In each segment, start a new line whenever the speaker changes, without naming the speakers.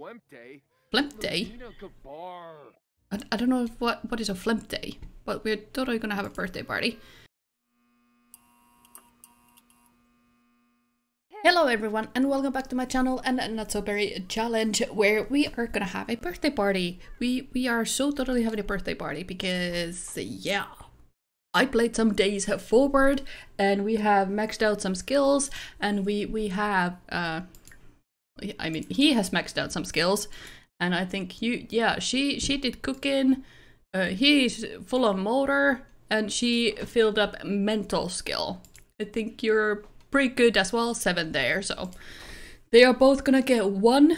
Flemp Day.
I, I don't know what, what is a Flemp Day, but we're totally gonna have a birthday party. Hello everyone and welcome back to my channel and Not So Berry Challenge where we are gonna have a birthday party. We we are so totally having a birthday party because yeah. I played some days forward and we have maxed out some skills and we we have uh I mean he has maxed out some skills and I think you yeah she she did cooking uh, he's full on motor and she filled up mental skill. I think you're pretty good as well, seven there. So they are both gonna get one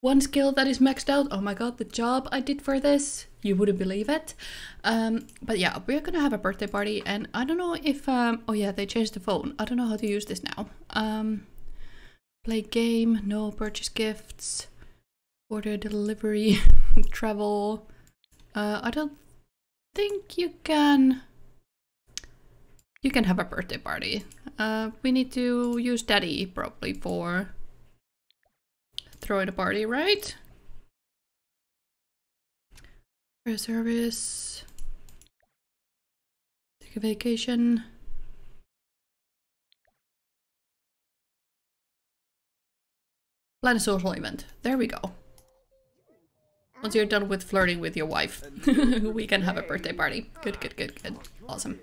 one skill that is maxed out. Oh my god, the job I did for this, you wouldn't believe it. Um, but yeah, we're gonna have a birthday party, and I don't know if um, oh yeah, they changed the phone. I don't know how to use this now. Um, play game, no purchase gifts, order delivery, travel. Uh, I don't think you can. You can have a birthday party. Uh, we need to use daddy probably for throwing a party, right? For service. Take a vacation. Plan a social event. There we go. Once you're done with flirting with your wife, we can have a birthday party. Good, good, good, good. Awesome.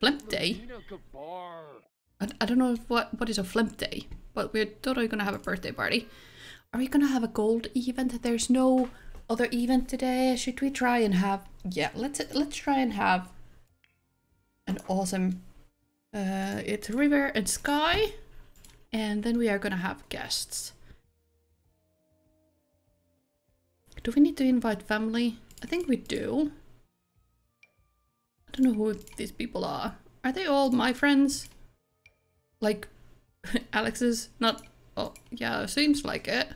Flemp Day?
I, I don't know what what is a flimp day, but we're totally gonna have a birthday party. Are we gonna have a gold event? There's no other event today. Should we try and have? Yeah, let's let's try and have an awesome. Uh, it's river and sky, and then we are gonna have guests. Do we need to invite family? I think we do. I don't know who these people are. Are they all my friends? Like Alex's? Not. Oh, yeah, seems like it.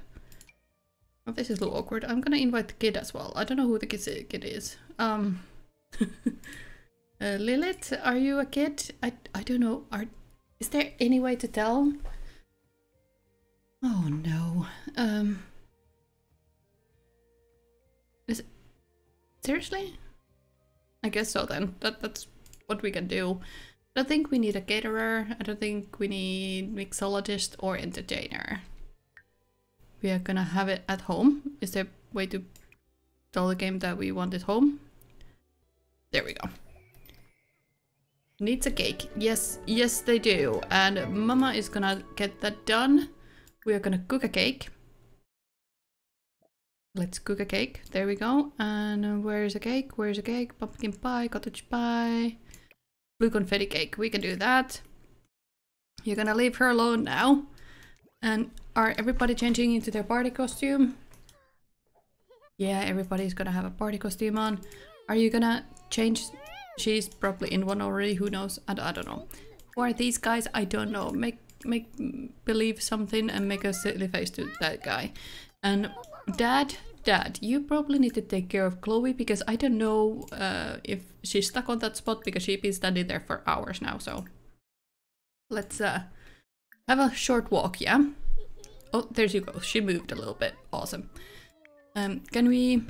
Oh, this is a little awkward. I'm gonna invite the kid as well. I don't know who the kid is. Um. uh, Lilith, are you a kid? I I don't know. Are is there any way to tell? Oh no. Um. Is it seriously? I guess so then. That that's what we can do. I don't think we need a caterer. I don't think we need mixologist or entertainer. We are gonna have it at home. Is there a way to tell the game that we want it home? There we go. Needs a cake. Yes, yes they do. And mama is gonna get that done. We are gonna cook a cake. Let's cook a cake. There we go. And uh, where's a cake? Where's a cake? Pumpkin pie, cottage pie, blue confetti cake. We can do that. You're gonna leave her alone now. And are everybody changing into their party costume? Yeah, everybody's gonna have a party costume on. Are you gonna change? She's probably in one already. Who knows? I, I don't know. Who are these guys? I don't know. Make make believe something and make a silly face to that guy. And Dad, Dad, you probably need to take care of Chloe because I don't know uh, if she's stuck on that spot because she's been standing there for hours now. So let's uh, have a short walk, yeah? Oh, there you go. She moved a little bit. Awesome. Um, can we...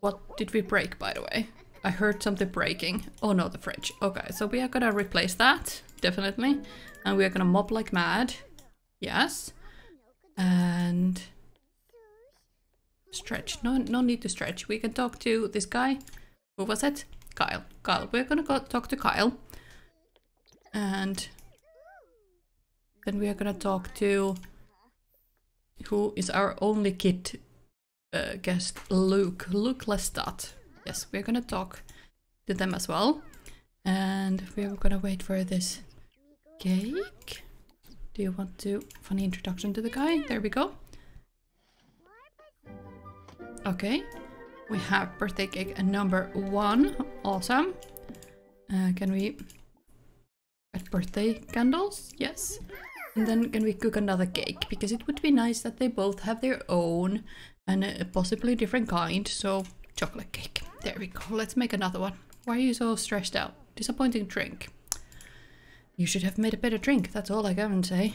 What did we break, by the way? I heard something breaking. Oh no, the fridge. Okay, so we are gonna replace that, definitely. And we are gonna mop like mad. Yes. And stretch. No, no need to stretch. We can talk to this guy. Who was it? Kyle. Kyle. We're gonna go talk to Kyle. And then we are gonna talk to who is our only kid uh, guest, Luke. Luke Lestat. Yes, we're gonna talk to them as well. And we're gonna wait for this cake. Do you want to funny introduction to the guy? There we go. Okay, we have birthday cake number one. Awesome. Uh, can we get birthday candles? Yes. And then can we cook another cake? Because it would be nice that they both have their own and a possibly different kind. So chocolate cake. There we go. Let's make another one. Why are you so stressed out? Disappointing drink. You should have made a better drink, that's all I can say.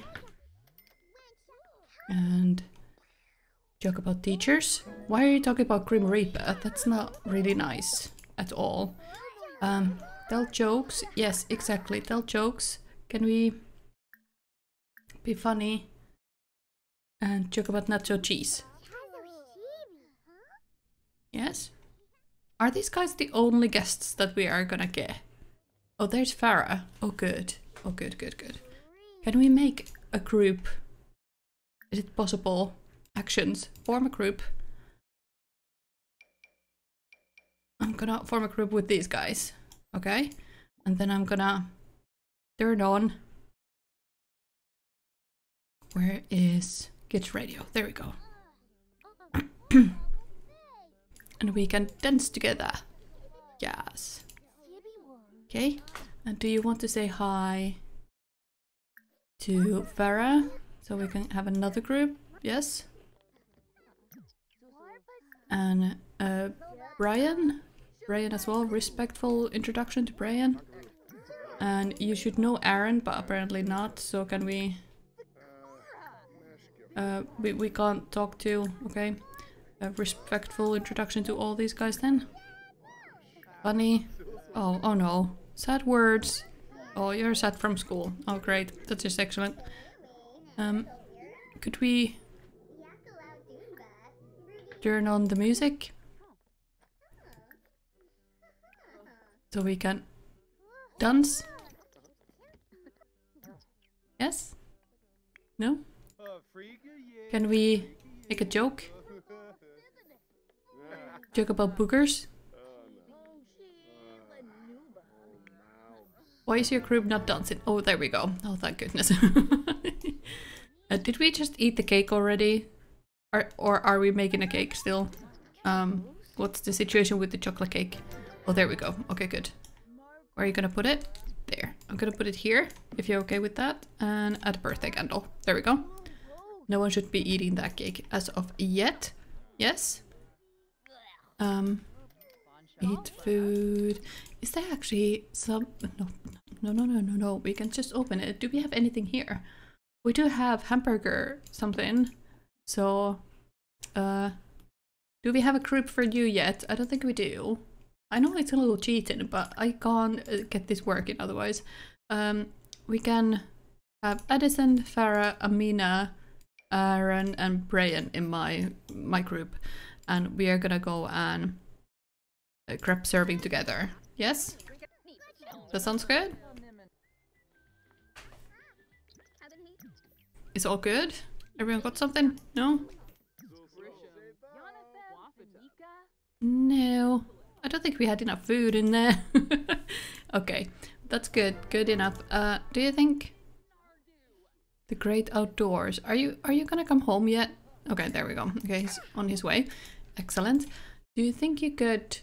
And joke about teachers. Why are you talking about Grim Reaper? That's not really nice at all. Um, tell jokes. Yes, exactly. Tell jokes. Can we be funny? And joke about nacho cheese. Yes? Are these guys the only guests that we are gonna get? Oh, there's Farah. Oh, good. Oh, good, good, good. Can we make a group? Is it possible? Actions. Form a group. I'm gonna form a group with these guys. Okay? And then I'm gonna turn on. Where is Kids Radio? There we go. and we can dance together. Yes. Okay. And do you want to say hi to Farah? So we can have another group? Yes. And uh, Brian? Brian as well. Respectful introduction to Brian. And you should know Aaron, but apparently not. So can we... Uh, we, we can't talk to, okay? A respectful introduction to all these guys then. Funny. Oh, oh no. Sad words. Oh, you're sad from school. Oh, great. That's just excellent. Um, could we turn on the music? So we can dance? Yes? No? Can we make a joke? Joke about boogers? Why is your group not dancing? Oh, there we go. Oh, thank goodness. uh, did we just eat the cake already? Or, or are we making a cake still? Um, what's the situation with the chocolate cake? Oh, there we go. Okay, good. Where are you gonna put it? There. I'm gonna put it here, if you're okay with that. And add a birthday candle. There we go. No one should be eating that cake as of yet. Yes? Um, eat food. Is there actually some... No, no, no, no, no, no. We can just open it. Do we have anything here? We do have hamburger something. So, uh, do we have a group for you yet? I don't think we do. I know it's a little cheating, but I can't uh, get this working otherwise. Um, we can have Edison, Farah, Amina, Aaron, and Brian in my my group, and we are gonna go and uh, grab serving together. Yes, that sounds good. Is all good? Everyone got something? No? No. I don't think we had enough food in there. okay, that's good. Good enough. Uh, do you think the great outdoors? Are you are you gonna come home yet? Okay, there we go. Okay, he's on his way. Excellent. Do you think you could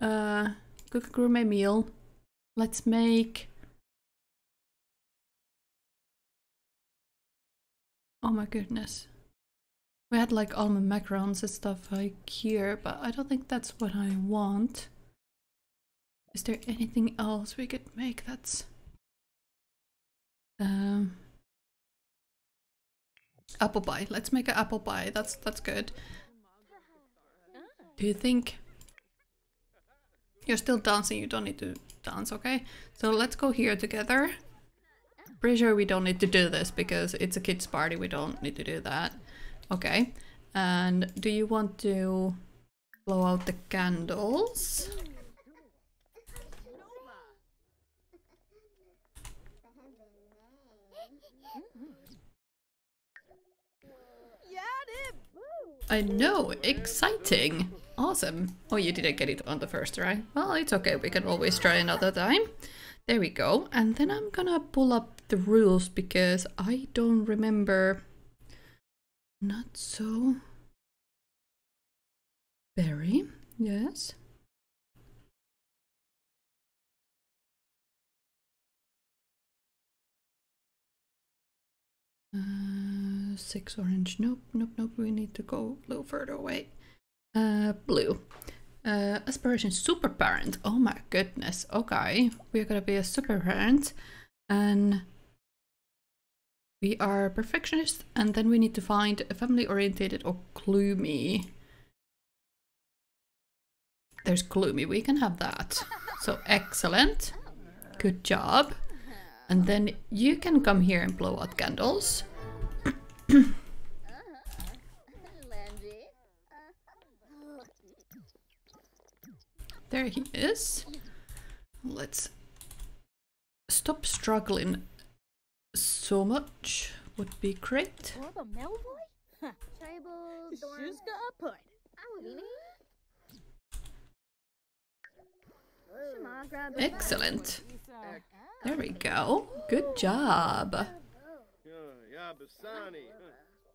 uh cook a gourmet meal? Let's make. Oh my goodness. We had like almond macarons and stuff like here, but I don't think that's what I want. Is there anything else we could make that's... Um, apple pie. Let's make an apple pie. That's that's good. Do you think... You're still dancing, you don't need to dance, okay? So let's go here together. Pretty sure we don't need to do this because it's a kids party, we don't need to do that. Okay. And do you want to blow out the candles? I know, exciting. Awesome. Oh, you didn't get it on the first try. Well, it's okay, we can always try another time. There we go. And then I'm gonna pull up the rules because I don't remember not so berry, yes. Uh, six orange. Nope, nope, nope. We need to go a little further away. Uh, blue. Uh, aspiration super parent. Oh my goodness. Okay, we're gonna be a super parent. And we are perfectionist, and then we need to find a family orientated or gloomy. There's gloomy, we can have that. So excellent. Good job. And then you can come here and blow out candles. there he is. Let's stop struggling so much would be great.
Orba Melvoy? Tribal Dorm. Shuska Upud.
Excellent. There we go. Good job.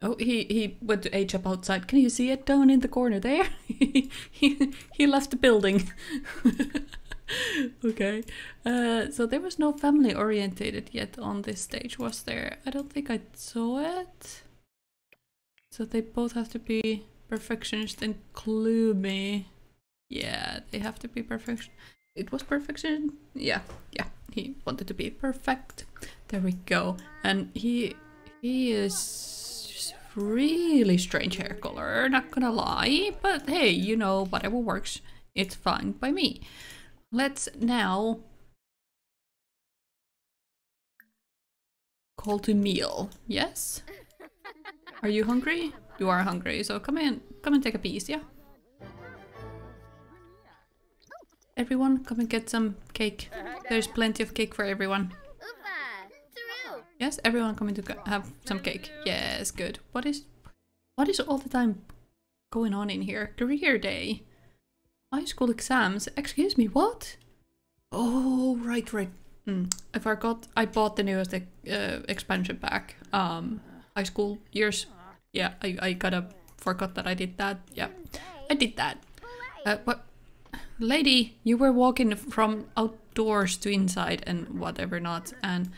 Oh, he, he went to age up outside. Can you see it down in the corner there? he, he left the building. okay. Uh, so there was no family orientated yet on this stage, was there? I don't think I saw it. So they both have to be perfectionist and gloomy. Yeah, they have to be perfection. It was perfection. Yeah, yeah. He wanted to be perfect. There we go. And he he is really strange hair color. Not gonna lie, but hey, you know whatever works. It's fine by me. Let's now call to meal. Yes? Are you hungry? You are hungry, so come in, come and take a piece, yeah? Everyone, come and get some cake. There's plenty of cake for everyone. Yes, everyone coming to have some cake. Yes, good. What is, what is all the time going on in here? Career day. High school exams. Excuse me, what? Oh, right, right. Mm. I forgot. I bought the newest uh, expansion pack. Um, high school years. Yeah, I I gotta forgot that I did that. Yeah, I did that. Uh, what? Lady, you were walking from outdoors to inside and whatever not, and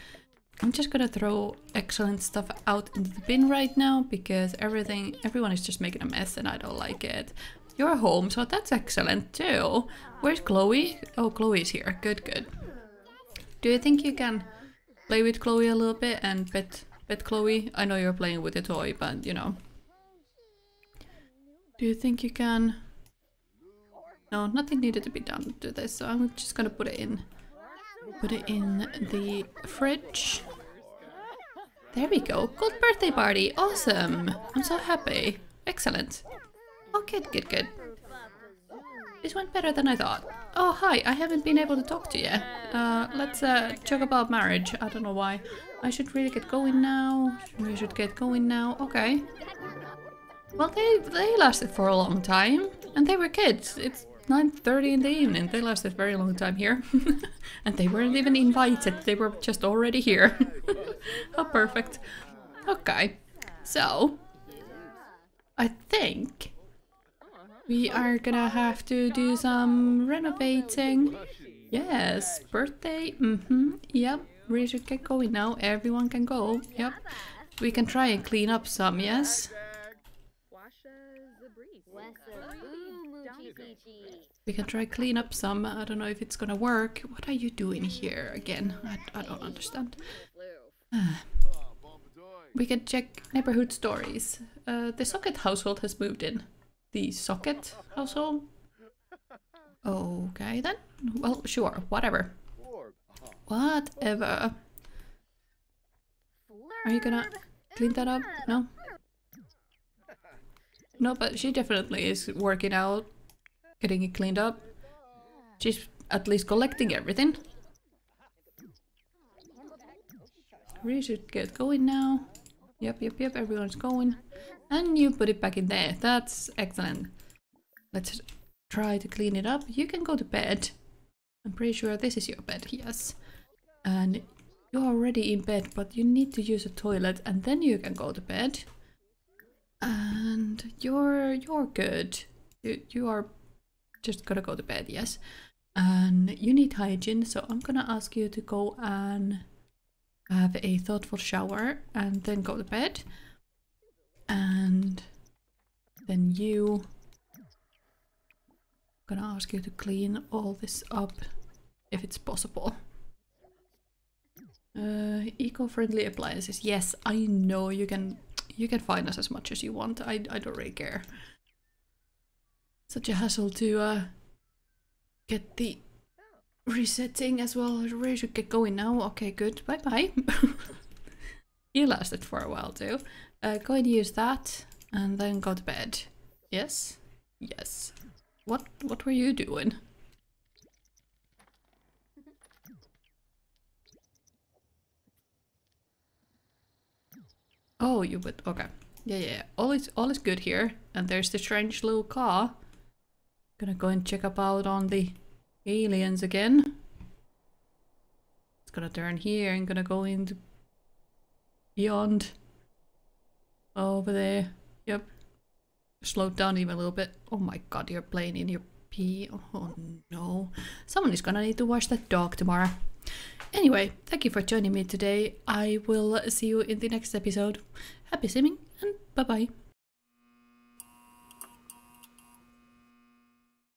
I'm just gonna throw excellent stuff out into the bin right now because everything, everyone is just making a mess and I don't like it. You're home, so that's excellent too. Where's Chloe? Oh, Chloe's here. Good, good. Do you think you can play with Chloe a little bit and pet, pet Chloe? I know you're playing with a toy, but you know. Do you think you can? No, nothing needed to be done to do this, so I'm just gonna put it in. Put it in the fridge. There we go. Good birthday party. Awesome. I'm so happy. Excellent. Oh, good, good, good. This went better than I thought. Oh, hi. I haven't been able to talk to you. Uh, let's uh, talk about marriage. I don't know why. I should really get going now. We should get going now. Okay. Well, they, they lasted for a long time. And they were kids. It's 9.30 in the evening. They lasted a very long time here. and they weren't even invited. They were just already here. How perfect. Okay. So, I think we are gonna have to do some renovating. Yes, birthday. Mm-hmm. Yep. We should get going now. Everyone can go. Yep. We can try and clean up some, yes? We can try clean up some. I don't know if it's gonna work. What are you doing here again? I, I don't understand. we can check neighborhood stories. Uh, the Socket household has moved in. The Socket household? Okay then. Well, sure. Whatever. Whatever. Are you gonna clean that up? No? No, but she definitely is working out getting it cleaned up. She's at least collecting everything. We should get going now. Yep, yep, yep, everyone's going. And you put it back in there. That's excellent. Let's try to clean it up. You can go to bed. I'm pretty sure this is your bed, yes. And you're already in bed, but you need to use a toilet and then you can go to bed. And you're you're good. You, you are just gotta go to bed, yes. And you need hygiene, so I'm gonna ask you to go and have a thoughtful shower and then go to bed. And then you gonna ask you to clean all this up if it's possible. Uh, eco-friendly appliances. Yes, I know you can you can find us as much as you want. I I don't really care. Such a hassle to uh get the resetting as well. I really should get going now. Okay, good. Bye bye. you lasted for a while too. Uh, go and use that, and then go to bed. Yes, yes. What what were you doing? Oh, you would. Okay. Yeah, yeah. yeah. All is all is good here. And there's the strange little car. Gonna go and check up out on the aliens again. It's gonna turn here and gonna go into beyond over there. Yep. Slowed down even a little bit. Oh my god, you're playing in your pee. Oh no. Someone is gonna need to wash that dog tomorrow. Anyway, thank you for joining me today. I will see you in the next episode. Happy simming and bye bye.